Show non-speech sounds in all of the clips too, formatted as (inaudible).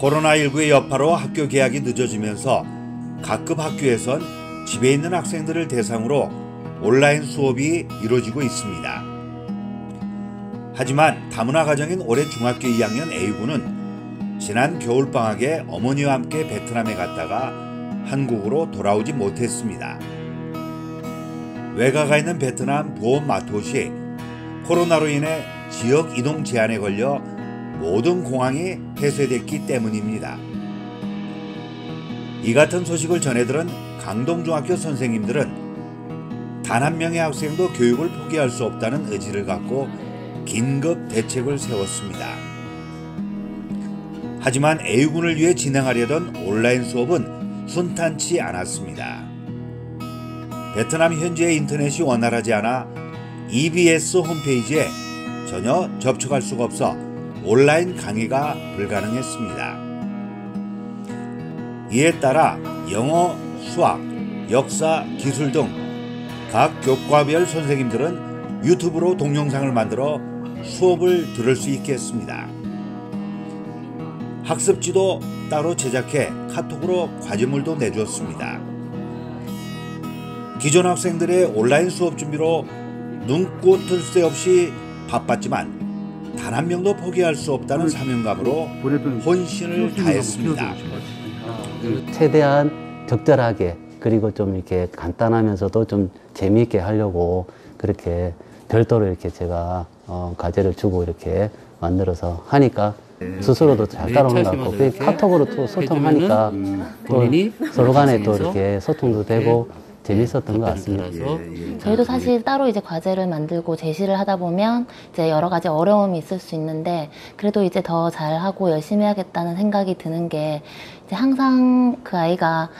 코로나19의 여파로 학교 개학이 늦어지면서 각급 학교에선 집에 있는 학생들을 대상으로 온라인 수업이 이루어지고 있습니다. 하지만 다문화 가정인 올해 중학교 2학년 A군은 지난 겨울방학에 어머니와 함께 베트남에 갔다가 한국으로 돌아오지 못했습니다. 외가가 있는 베트남 보험 마토시 코로나로 인해 지역 이동 제한에 걸려 모든 공항이 폐쇄됐기 때문입니다. 이 같은 소식을 전해 들은 강동중학교 선생님들은 단 한 명의 학생도 교육을 포기할 수 없다는 의지를 갖고 긴급 대책을 세웠습니다. 하지만 A군을 위해 진행하려던 온라인 수업은 순탄치 않았습니다. 베트남 현지의 인터넷이 원활하지 않아 EBS 홈페이지에 전혀 접촉할 수가 없어 온라인 강의가 불가능했습니다. 이에 따라 영어, 수학, 역사, 기술 등 각 교과별 선생님들은 유튜브로 동영상을 만들어 수업을 들을 수 있게 했습니다. 학습지도 따로 제작해 카톡으로 과제물도 내주었습니다. 기존 학생들의 온라인 수업 준비로 눈꽃 틀새 없이 바빴지만 단 한 명도 포기할 수 없다는 사명감으로 혼신을 다했습니다. 최대한 적절하게 그리고 좀 이렇게 간단하면서도 좀 재미있게 하려고 그렇게 별도로 이렇게 제가 어, 과제를 주고 이렇게 만들어서 하니까 스스로도 잘 따라오는 것 같고 그 카톡으로 또 소통하니까 또 서로 간에 또 이렇게 소통도 되고 재밌었던 것 같습니다. 저희도 사실 따로 이제 과제를 만들고 제시를 하다 보면 이제 여러 가지 어려움이 있을 수 있는데 그래도 이제 더 잘하고 열심히 해야겠다는 생각이 드는 게 이제 항상 그 아이가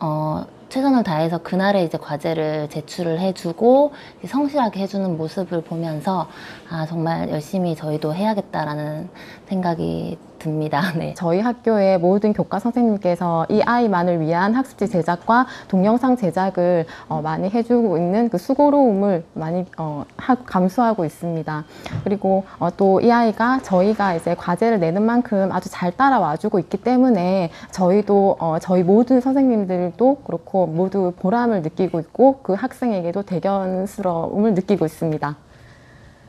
어 최선을 다해서 그날에 이제 과제를 제출을 해주고 성실하게 해주는 모습을 보면서 아 정말 열심히 저희도 해야겠다라는 생각이 듭니다. (laughs) 네. 저희 학교의 모든 교과 선생님께서 이 아이만을 위한 학습지 제작과 동영상 제작을 어, 많이 해주고 있는 그 수고로움을 많이 어, 하, 감수하고 있습니다. 그리고 어, 또 이 아이가 저희가 이제 과제를 내는 만큼 아주 잘 따라와주고 있기 때문에 저희도 어, 저희 모든 선생님들도 그렇고 모두 보람을 느끼고 있고 그 학생에게도 대견스러움을 느끼고 있습니다.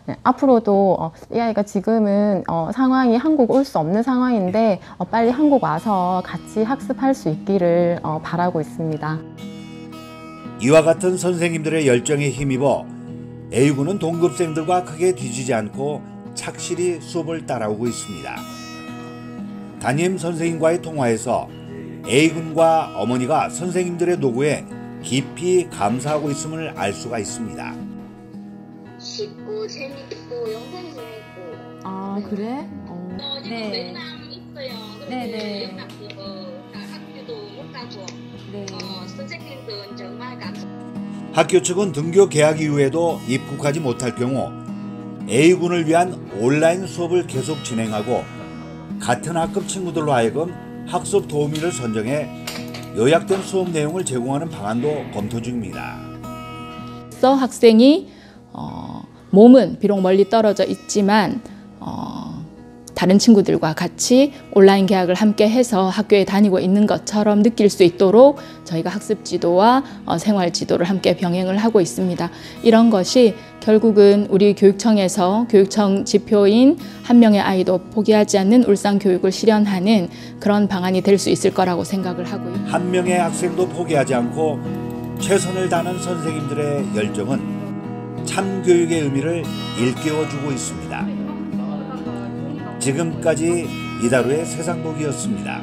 네, 앞으로도 어, 이 아이가 지금은 어, 상황이 한국 올 수 없는 상황인데 어, 빨리 한국 와서 같이 학습할 수 있기를 어, 바라고 있습니다. 이와 같은 선생님들의 열정에 힘입어 A군은 동급생들과 크게 뒤지지 않고 착실히 수업을 따라오고 있습니다. 담임 선생님과의 통화에서 A군과 어머니가 선생님들의 노고에 깊이 감사하고 있음을 알 수가 있습니다. 쉽고 재밌고 영상이 재밌고 아 그래? 어. 어, 지금 네. 네. 있어요. 네, 그런데 네. 연락도 어, 다 학교도 못 가고 네. 어, 선생님도 정말 감사. 학교 측은 등교 개학 이후에도 입국하지 못할 경우 A군을 위한 온라인 수업을 계속 진행하고 같은 학급 친구들로 하여금 학습 도우미를 선정해 요약된 수업 내용을 제공하는 방안도 검토 중입니다. 서 학생이 어, 몸은 비록 멀리 떨어져 있지만 어, 다른 친구들과 같이 온라인 개학을 함께 해서 학교에 다니고 있는 것처럼 느낄 수 있도록 저희가 학습 지도와 어, 생활 지도를 함께 병행을 하고 있습니다. 이런 것이 결국은 우리 교육청에서 교육청 지표인 한 명의 아이도 포기하지 않는 울산 교육을 실현하는 그런 방안이 될 수 있을 거라고 생각을 하고요. 한 명의 학생도 포기하지 않고 최선을 다하는 선생님들의 열정은 참교육의 의미를 일깨워주고 있습니다. 지금까지 이다루의 세상복이었습니다.